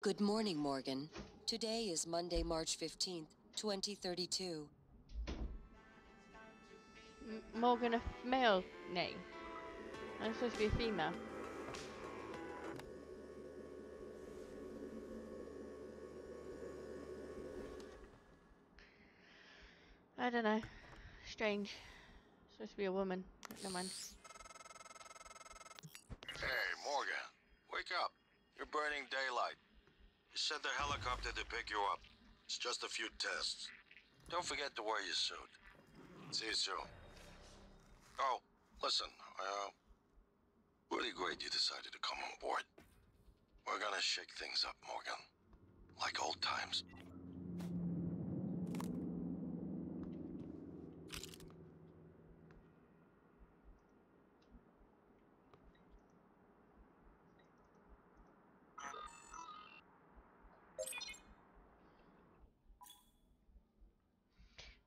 Good morning, Morgan. Today is Monday, March 15th, 2032. M- Morgan a male name? I'm supposed to be a female. I don't know. Strange. Supposed to be a woman. but Never mind. Hey, Morgan. Wake up. You're burning daylight. Sent the helicopter to pick you up. It's just a few tests. Don't forget to wear your suit. See you soon. Oh, listen, uh, really great you decided to come on board. We're gonna shake things up, Morgan. Like old times.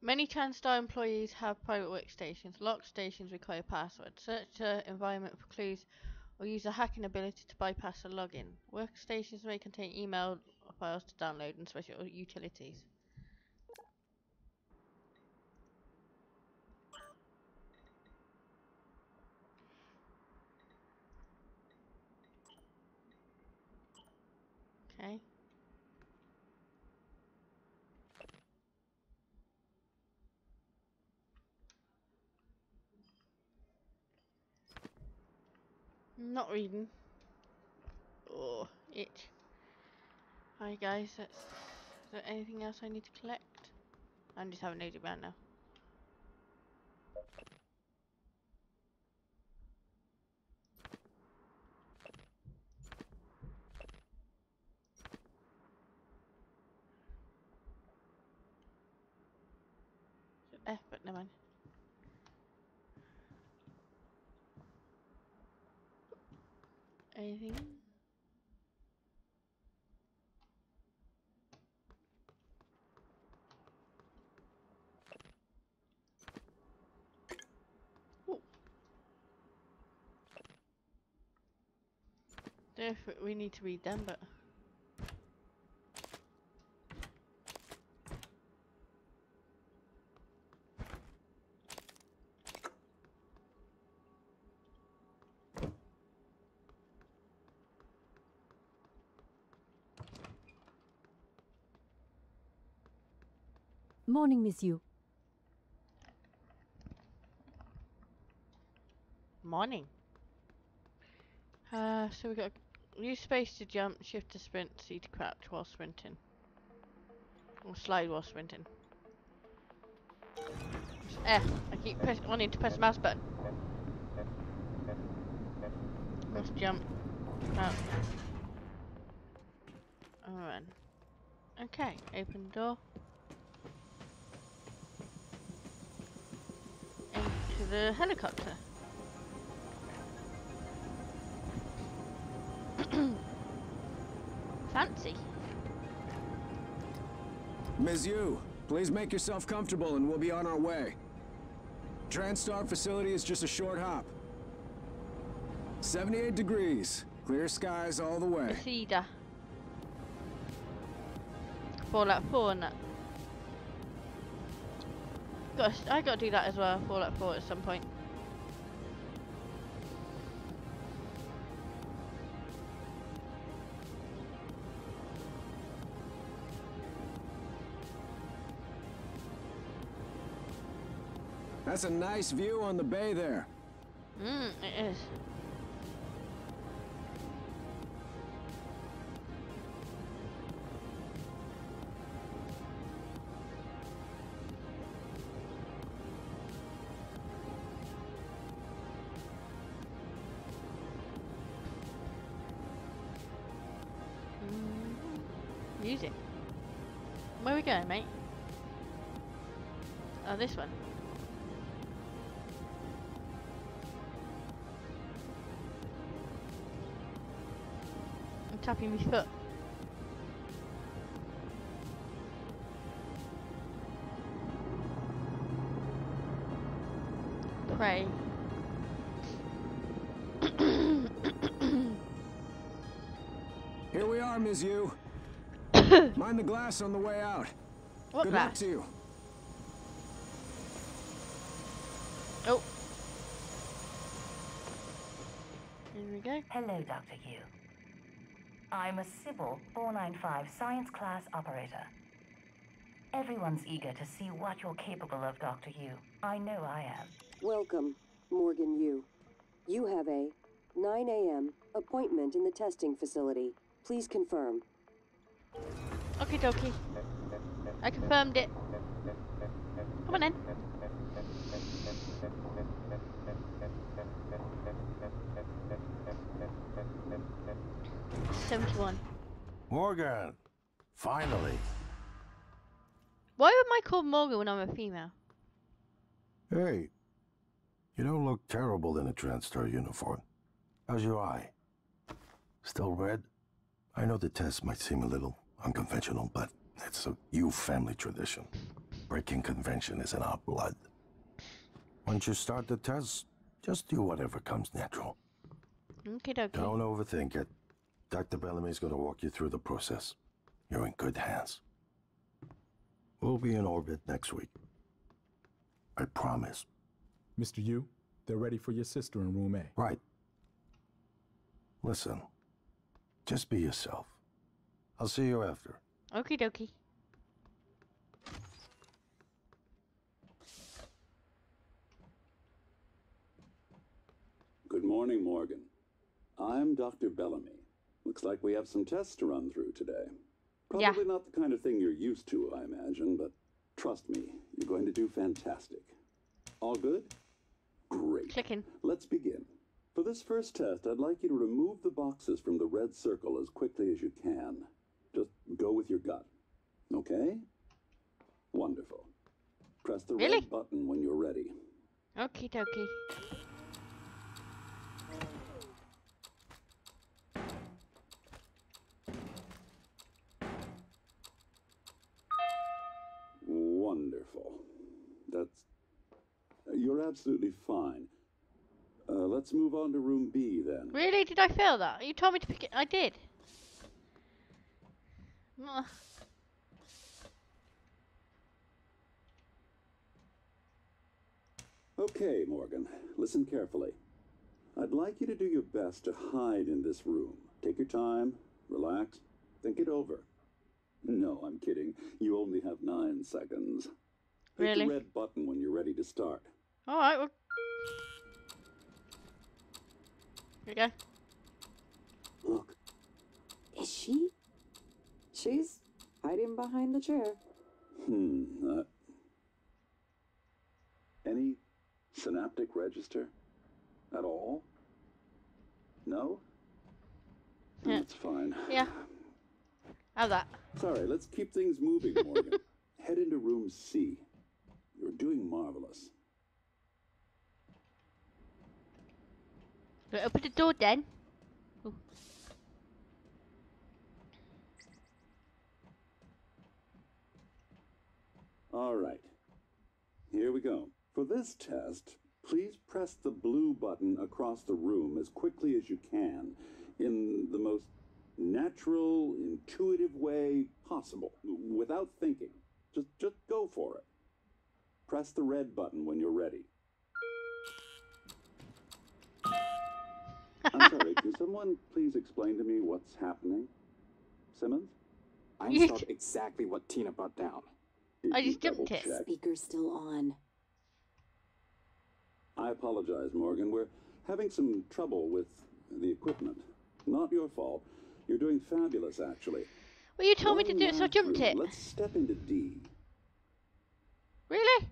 Many TranStar employees have private workstations. Locked stations require passwords. Search the environment for clues or use a hacking ability to bypass a login. Workstations may contain email files to download and special utilities. Okay. Not reading. Oh, itch. Hi guys, that's, is there anything else I need to collect? I'm just having nosy around now. F, but never mind. Anything? Ooh. Don't know if we need to read them, but Morning, Miss Monsieur. morning. Uh, so we got use space to jump, shift to sprint, C to crouch while sprinting, or slide while sprinting. It's F. I keep press wanting to press the mouse button. Let's jump. Crouch. Run. Okay, open door. Into the helicopter. Fancy. Ms. Yu, please make yourself comfortable and we'll be on our way. TranStar facility is just a short hop. 78 degrees. Clear skies all the way. Cedar. Fallout 4 and that. Gosh, I gotta do that as well, Fallout 4 at some point. That's a nice view on the bay there. Mmm, it is. Mm, Music. Where we going, mate? Oh, this one. Tapping my foot. Prey. Here we are, Ms. Yu. Mind the glass on the way out. What Good luck to you. Oh. Here we go. Hello, Dr. Yu. I'm a Sybil 495 science class operator. Everyone's eager to see what you're capable of, Dr. Yu. I know I am. Welcome, Morgan Yu. You have a 9 a.m. appointment in the testing facility. Please confirm. Okay, dokie. I confirmed it. Come on in. 71. Morgan, finally. Why am I called Morgan when I'm a female? Hey, you don't look terrible in a TranStar uniform. How's your eye? Still red? I know the test might seem a little unconventional, but it's a Yu family tradition. Breaking convention is in our blood. Once you start the test, just do whatever comes natural. Okay, okay. Don't overthink it. Dr. Bellamy's gonna walk you through the process. You're in good hands. We'll be in orbit next week. I promise. Mr. Yu, they're ready for your sister in room A. Right. Listen, just be yourself. I'll see you after. Okie dokie. Good morning, Morgan. I'm Dr. Bellamy. Looks like we have some tests to run through today. Probably Yeah. not the kind of thing you're used to, I imagine, but trust me, you're going to do fantastic. All good? Great. Clicking. Let's begin. For this first test, I'd like you to remove the boxes from the red circle as quickly as you can. Just go with your gut. Okay? Wonderful. Press the Really? red button when you're ready. Okie dokie. You're absolutely fine. Uh, let's move on to room B then. Really? Did I fail that? You told me to pick it. I did. Ugh. Okay, Morgan, listen carefully. I'd like you to do your best to hide in this room. Take your time, relax, think it over. No, I'm kidding. You only have nine seconds. Hit Really? the red button when you're ready to start. All right. Well. Here we go. Look, Is she? She's hiding behind the chair. hmm, uh, any synaptic register at all? No? Yeah. That's fine. Yeah. How's that? Sorry, let's keep things moving, Morgan. Head into room C. You're doing marvelous. Open the door then. Ooh. All right. Here we go. For this test, please press the blue button across the room as quickly as you can in the most natural, intuitive way possible, without thinking. Just just go for it. Press the red button when you're ready. I'm sorry, can someone please explain to me what's happening? Simmons? I You- installed exactly what Tina brought down. Did I just jumped it. double-check? Speaker's still on. I apologize, Morgan. We're having some trouble with the equipment. Not your fault. You're doing fabulous, actually. Well, you told me to do it, so I jumped room. it. Let's step into D. Really?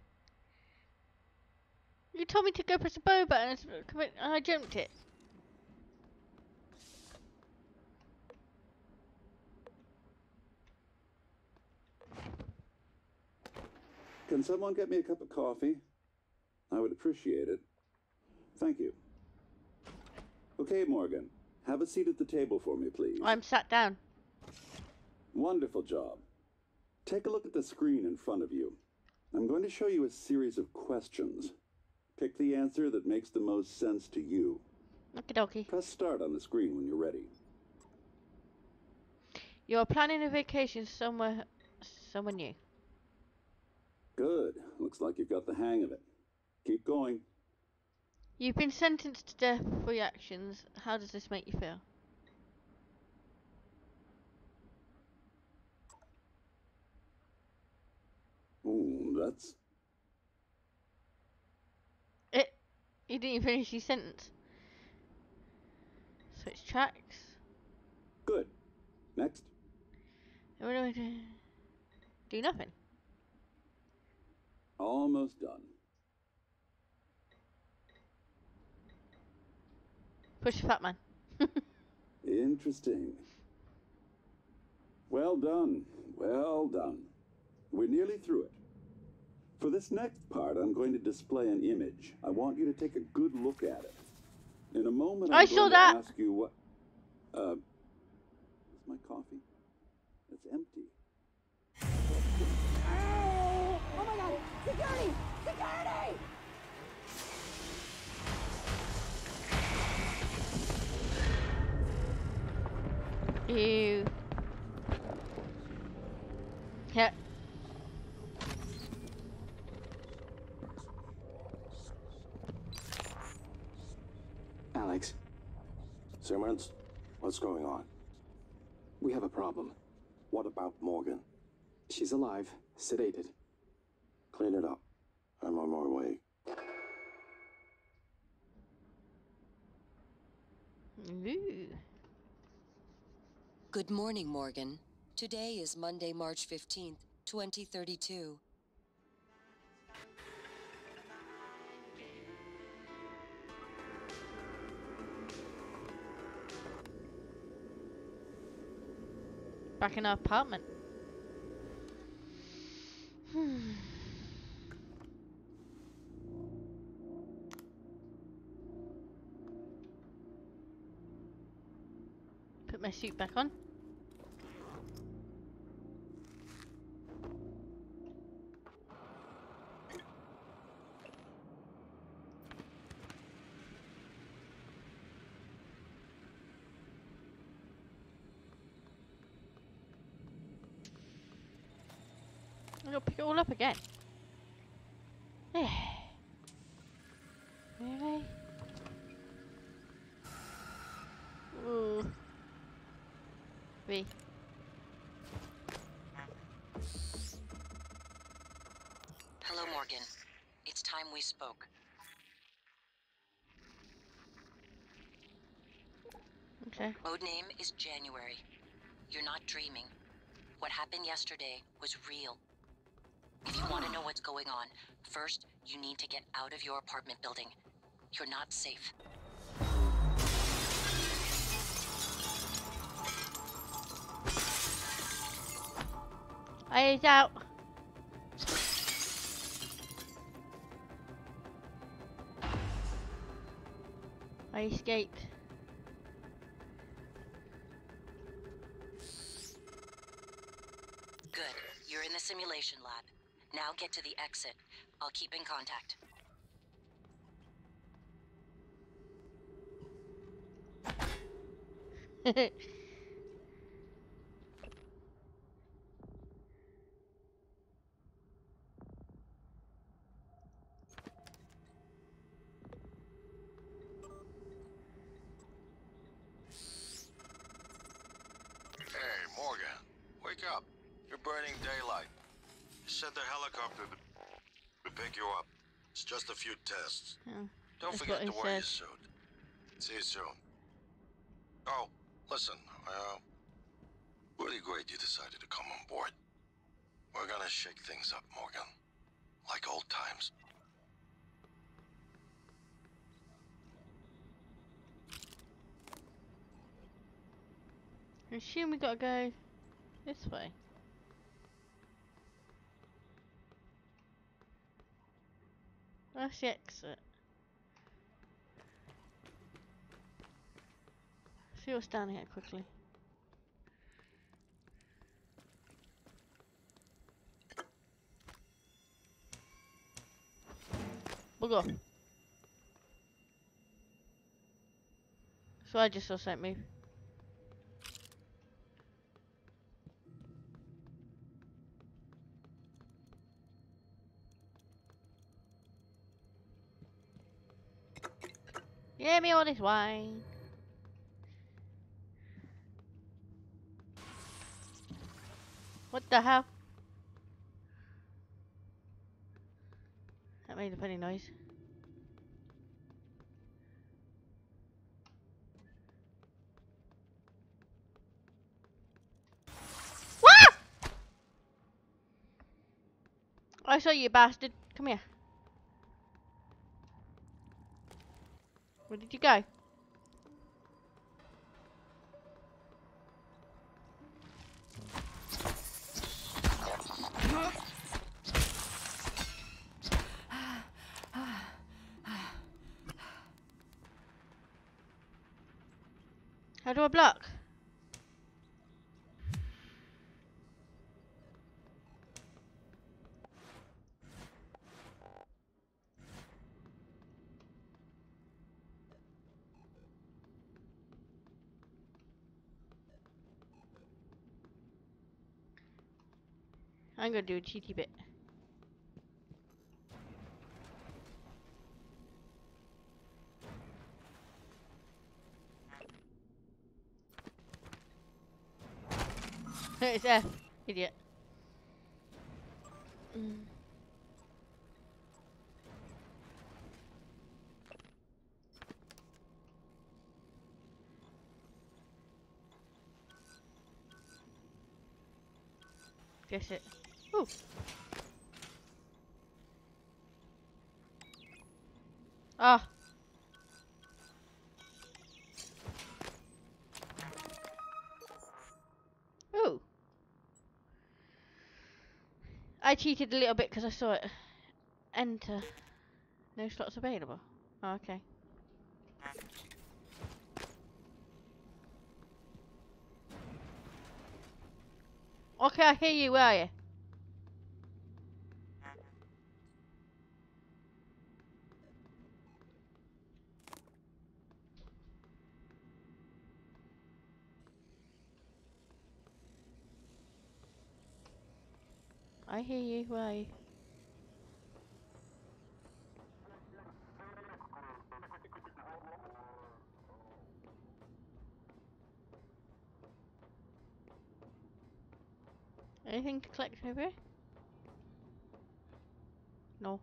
You told me to go press the bow button, and s- come in- and I jumped it. Can someone get me a cup of coffee? I would appreciate it. Thank you. Okay, Morgan. Have a seat at the table for me, please. I'm sat down. Wonderful job. Take a look at the screen in front of you. I'm going to show you a series of questions. Pick the answer that makes the most sense to you. Okie dokie. Press start on the screen when you're ready. You're planning a vacation somewhere, somewhere new. Good. Looks like you've got the hang of it. Keep going. You've been sentenced to death for your actions. How does this make you feel? Ooh, that's It. You didn't even finish your sentence. Switch tracks. good. Next. What do I do? Do nothing. Almost done. Push the fat man. Interesting. Well done. Well done. We're nearly through it. For this next part, I'm going to display an image. I want you to take a good look at it. In a moment, I I'm saw going that. to ask you what. Uh, is my coffee? Ew. Yeah. Alex, Simmons, what's going on? we have a problem. What about Morgan? She's alive, sedated. Clean it up. I'm on my way. Ooh. Good morning, Morgan. Today is Monday, March 15th, 2032. Back in our apartment. Put my suit back on. I'm gonna pick it all up again. really? Ooh. V. Hello, Morgan. It's time we spoke. Okay. Code name is January. You're not dreaming. What happened yesterday was real. If you want to know what's going on, first, you need to get out of your apartment building. You're not safe. Eyes out. I escaped. Good. You're in the simulation lab. Now get to the exit. I'll keep in contact. Hey, Morgan, wake up. You're burning daylight. Said the helicopter to, to pick you up. It's just a few tests. Oh, Don't forget to wear your suit. See you soon. Oh, listen, uh, really great you decided to come on board. We're gonna shake things up, Morgan. Like old times. I assume we gotta go this way. That's the exit. See what's down here quickly. We'll go. So I just saw something move. Give me all this wine. What the hell? That made a funny noise. Wah! I saw you, bastard. Come here. Where did you go? How do I block? I'm gonna do a cheaty bit. it's F, idiot. Guess it. Ooh. Ah. Ooh. I cheated a little bit because I saw it. Enter. No slots available. Oh, okay. Okay, I hear you. Where are you? I hear you. Where are you? Anything to collect over here? No.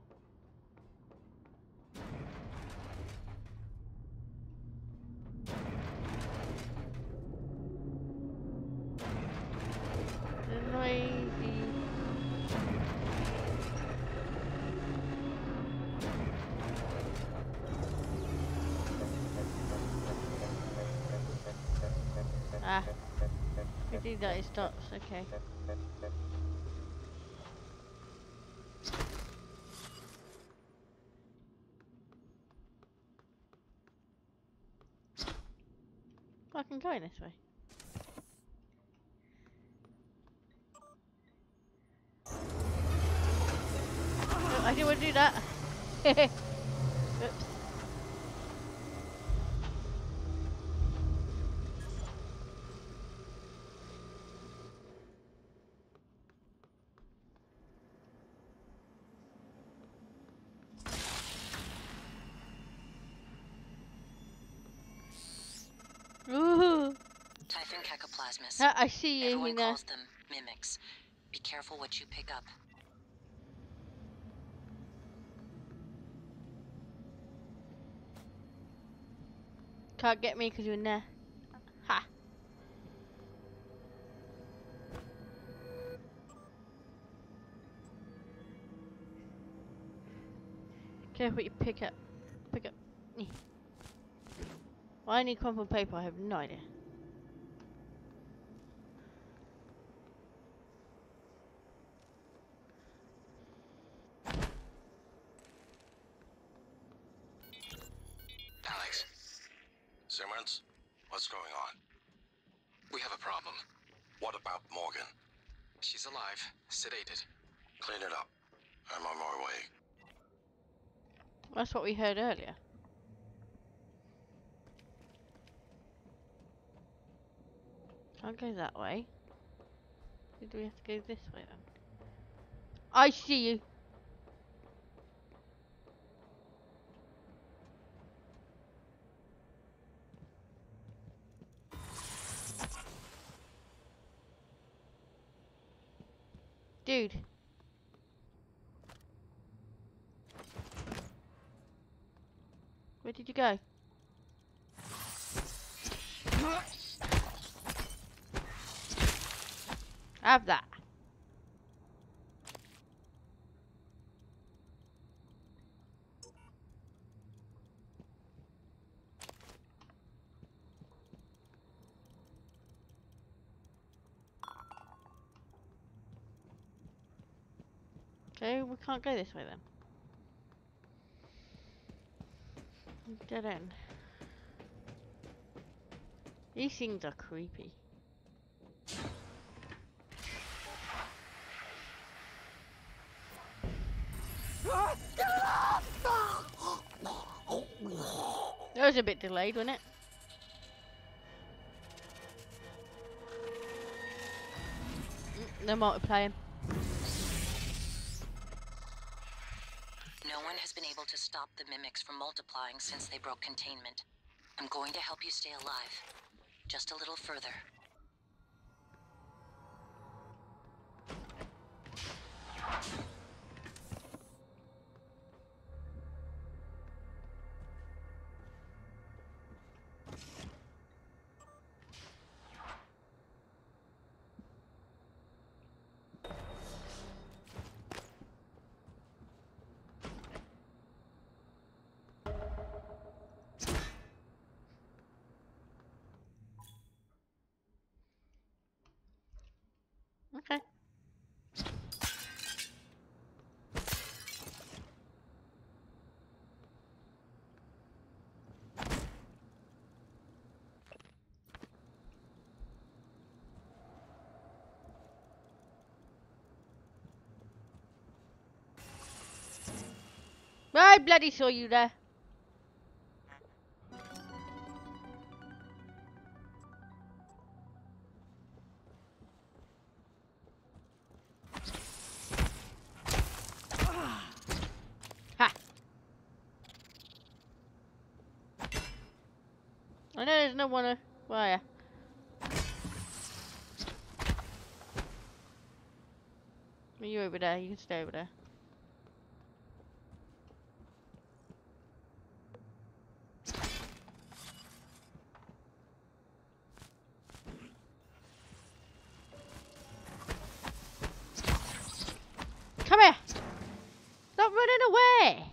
Noisy. Ah. That it stops, okay. I can go this way. I didn't want to do that. Oops. Ooh. Typhon cacoplasmus. Ah, I see you, Everyone Hina. calls them mimics. Be careful what you pick up. Can't get me because you're in there. Ha. Careful what you pick up. Pick up. Why I need crumpled paper, I have no idea. we heard earlier. Can't go that way. Do we have to go this way then? I see you. Dude. Did you go? Have that. Okay, we can't go this way then. Dead end. These things are creepy. That was a bit delayed, wasn't it? Mm, They're multiplying. Able to stop the mimics from multiplying since they broke containment. I'm going to help you stay alive. Just a little further. Okay. I bloody saw you there. One. uh, Where are you? you over there? You can stay over there. Come here! Stop running away!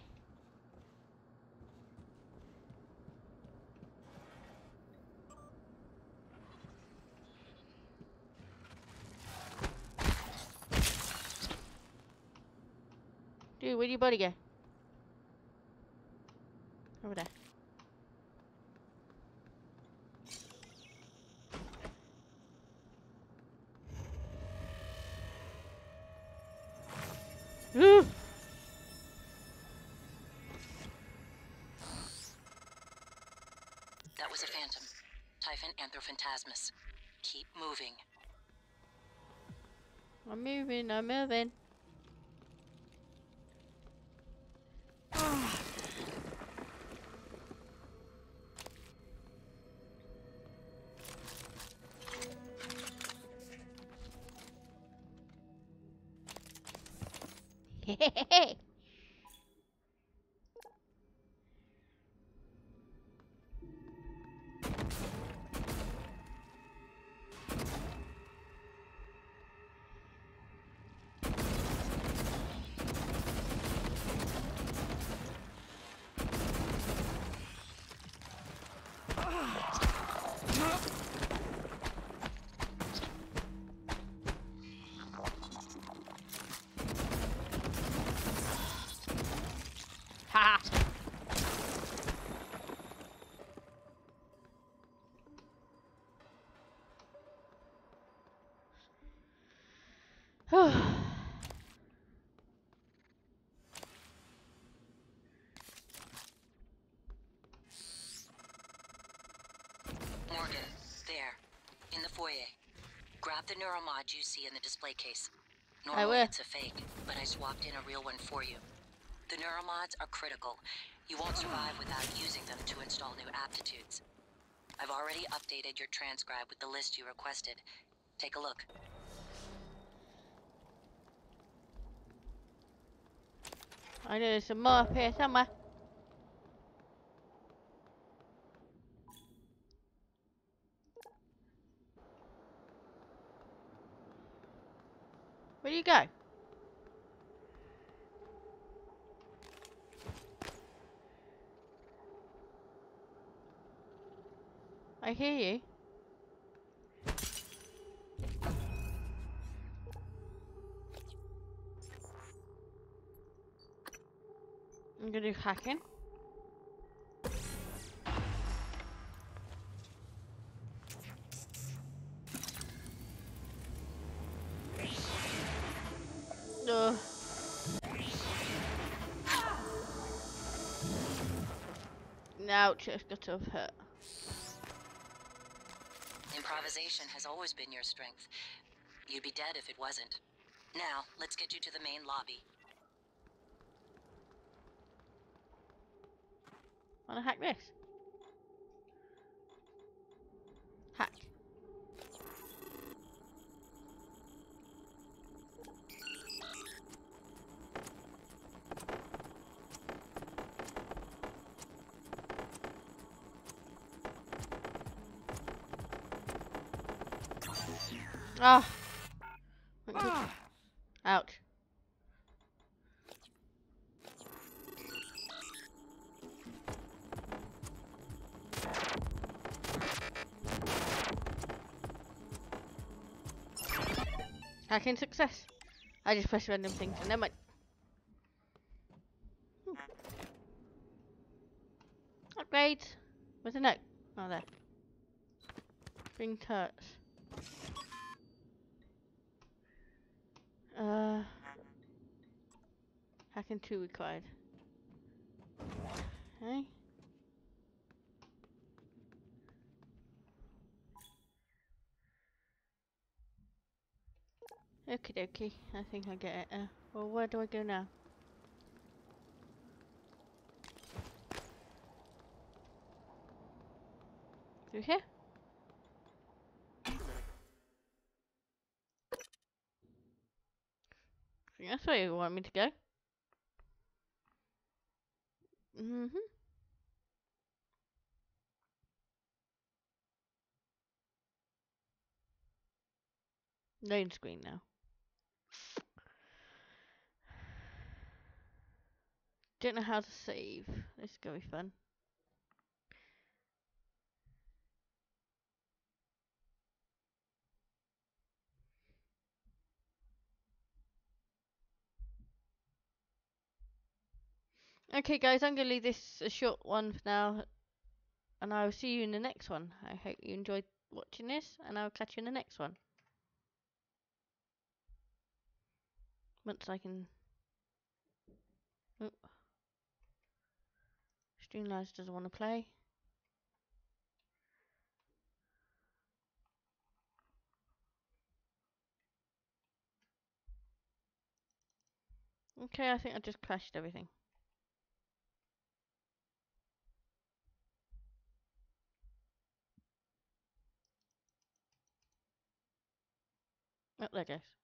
Dude, where'd your buddy go? Over there. That was a phantom. Typhon Anthropophantasmus. Keep moving. I'm moving, I'm moving. Ha! the foyer. Grab the neuromod you see in the display case. I Normally will. it's a fake, but I swapped in a real one for you. The neuromods are critical. You won't survive without using them to install new aptitudes. I've already updated your TranScribe with the list you requested. Take a look. There's some more up here somewhere. Where do you go? I hear you. Gonna do hacking. Ugh. Ouch, it's got to hurt. Improvisation has always been your strength. You'd be dead if it wasn't. Now, let's get you to the main lobby. Wanna hack this? Hack. Ah. Ouch. Hacking success. I just press random things and then my hmm. upgrades. Where's the note? Oh there. Bring turrets. Uh hacking two required. Okay. Okie dokie, I think I get it. Uh, well, where do I go now? Through here? That's where you want me to go. Mm-hmm. Load screen now. Don't know how to save. This is gonna be fun. Okay guys, I'm going to leave this a short one for now. And I will see you in the next one. I hope you enjoyed watching this. And I'll catch you in the next one. Once I can... Oh. Streamlabs doesn't want to play. Okay, I think I just crashed everything. Oh, there goes.